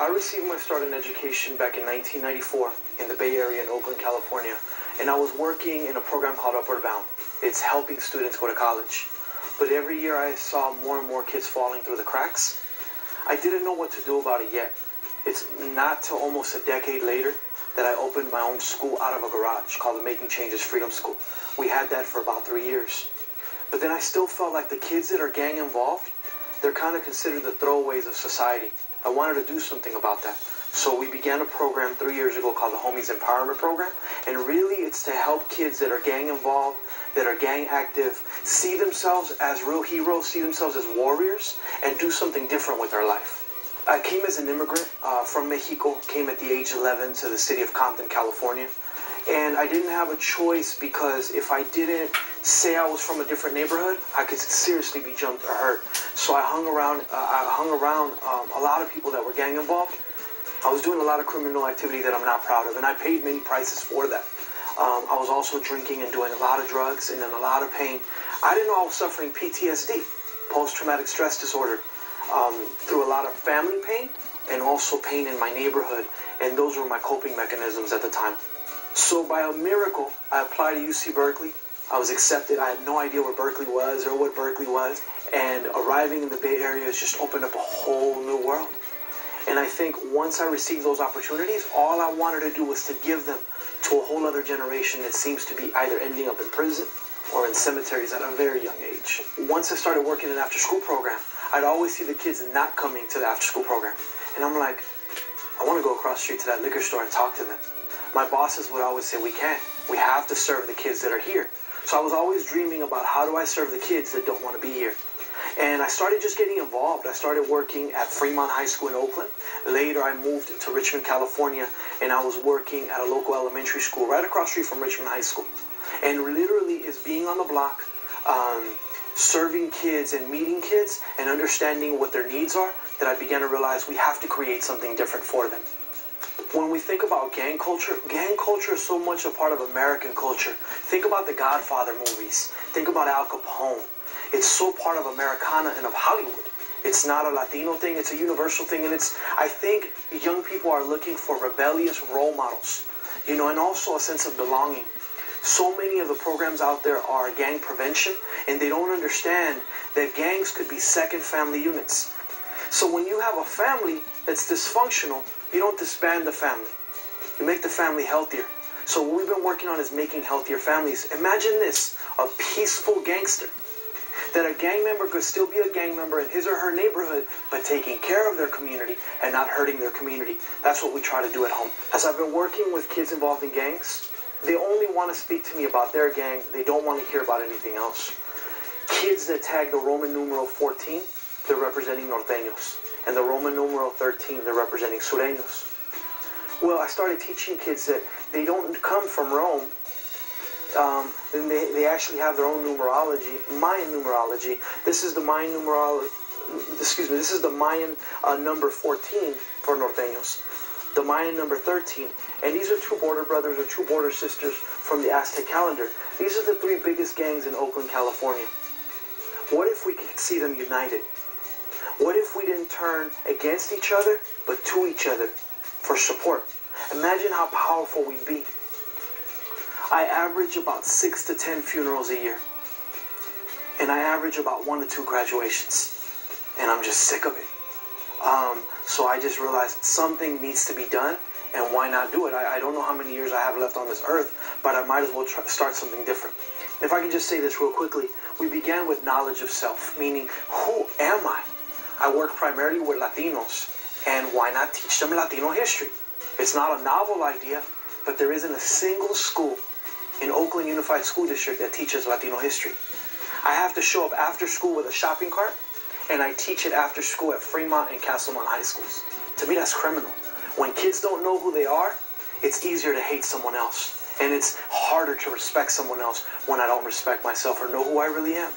I received my start in education back in 1994 in the Bay Area in Oakland, California, and I was working in a program called Upward Bound. It's helping students go to college. But every year I saw more and more kids falling through the cracks. I didn't know what to do about it yet. It's not till almost a decade later that I opened my own school out of a garage called the Making Changes Freedom School. We had that for about three years. But then I still felt like the kids that are gang involved, they're kind of considered the throwaways of society. I wanted to do something about that. So we began a program three years ago called the Homies Empowerment Program. And really it's to help kids that are gang involved, that are gang active, see themselves as real heroes, see themselves as warriors, and do something different with their life. I came as an immigrant uh, from Mexico, came at the age 11 to the city of Compton, California. And I didn't have a choice because if I didn't say I was from a different neighborhood, I could seriously be jumped or hurt. So I hung around. Uh, I hung around um, a lot of people that were gang involved. I was doing a lot of criminal activity that I'm not proud of, and I paid many prices for that. Um, I was also drinking and doing a lot of drugs and in a lot of pain. I didn't know I was suffering PTSD, post-traumatic stress disorder, um, through a lot of family pain and also pain in my neighborhood, and those were my coping mechanisms at the time. So by a miracle, I applied to UC Berkeley. I was accepted. I had no idea where Berkeley was or what Berkeley was. And arriving in the Bay Area has just opened up a whole new world. And I think once I received those opportunities, all I wanted to do was to give them to a whole other generation that seems to be either ending up in prison or in cemeteries at a very young age. Once I started working in an after school program, I'd always see the kids not coming to the after school program. And I'm like, I want to go across the street to that liquor store and talk to them my bosses would always say, we can't. We have to serve the kids that are here. So I was always dreaming about how do I serve the kids that don't want to be here. And I started just getting involved. I started working at Fremont High School in Oakland. Later, I moved to Richmond, California, and I was working at a local elementary school right across the street from Richmond High School. And literally, is being on the block, um, serving kids and meeting kids and understanding what their needs are that I began to realize we have to create something different for them when we think about gang culture, gang culture is so much a part of American culture. Think about the Godfather movies. Think about Al Capone. It's so part of Americana and of Hollywood. It's not a Latino thing, it's a universal thing. And it's, I think young people are looking for rebellious role models, you know, and also a sense of belonging. So many of the programs out there are gang prevention, and they don't understand that gangs could be second family units. So when you have a family that's dysfunctional, you don't disband the family. You make the family healthier. So what we've been working on is making healthier families. Imagine this, a peaceful gangster. That a gang member could still be a gang member in his or her neighborhood, but taking care of their community and not hurting their community. That's what we try to do at home. As I've been working with kids involved in gangs, they only want to speak to me about their gang. They don't want to hear about anything else. Kids that tag the Roman numeral 14, they're representing norteños and the Roman numeral 13, they're representing Sureños. Well, I started teaching kids that they don't come from Rome. Um, and they, they actually have their own numerology, Mayan numerology. This is the Mayan numerology, excuse me, this is the Mayan uh, number 14 for Norteños. The Mayan number 13. And these are two border brothers or two border sisters from the Aztec calendar. These are the three biggest gangs in Oakland, California. What if we could see them united? What if we didn't turn against each other, but to each other for support? Imagine how powerful we'd be. I average about six to ten funerals a year. And I average about one to two graduations. And I'm just sick of it. Um, so I just realized something needs to be done. And why not do it? I, I, don't know how many years I have left on this earth, but I might as well try, start something different. If I can just say this real quickly, we began with knowledge of self, meaning, who am I? I work primarily with Latinos, and why not teach them Latino history? It's not a novel idea, but there isn't a single school in Oakland Unified School District that teaches Latino history. I have to show up after school with a shopping cart, and I teach it after school at Fremont and Castlemont High Schools. To me, that's criminal. When kids don't know who they are, it's easier to hate someone else. And it's harder to respect someone else when I don't respect myself or know who I really am.